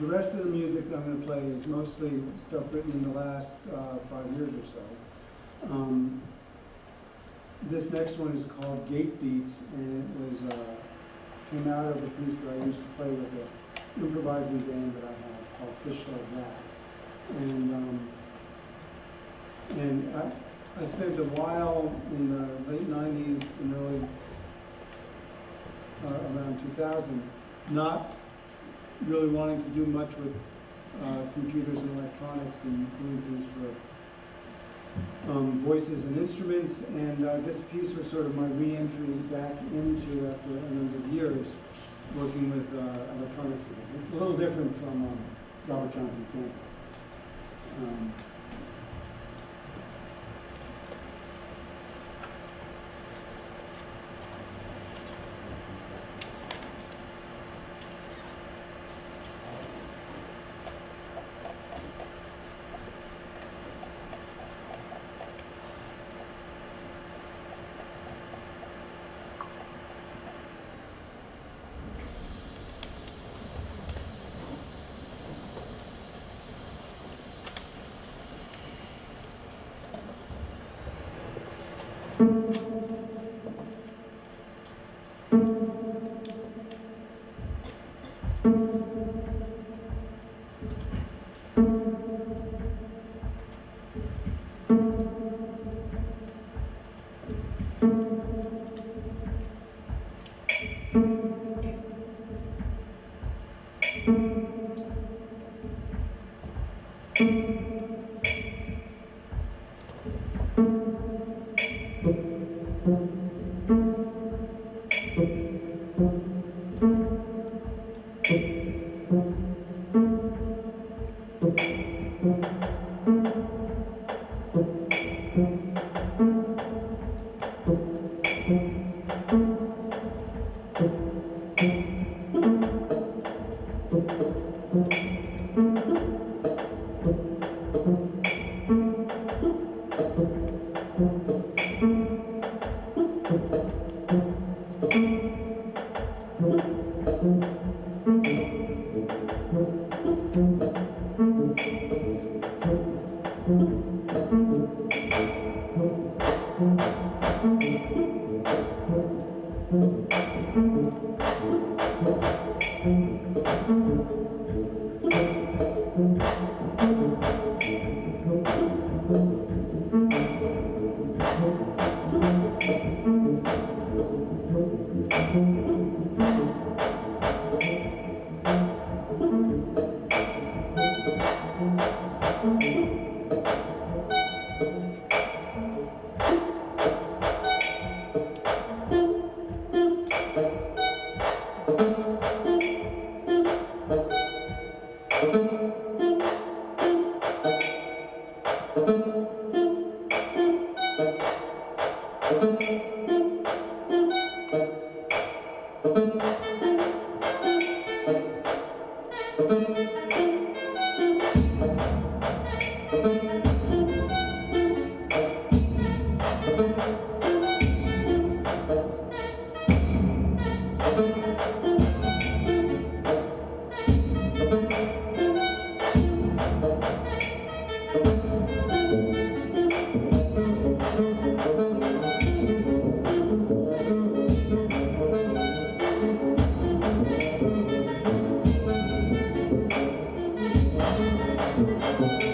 the rest of the music that I'm gonna play is mostly stuff written in the last, uh, five years or so. Um, This next one is called Gate Beats, and it was, uh, came out of a piece that I used to play with an improvising band that I have called Fish Like That. And, um, and I, I spent a while in the late nineties and early, uh, around two thousand, not really wanting to do much with, uh, computers and electronics and doing things for, um, voices and instruments, and, uh, this piece was sort of my re-entry back into, after a number of years, working with, uh, electronics. It's a little different from, um, Robert Johnson sample. Um, Música you.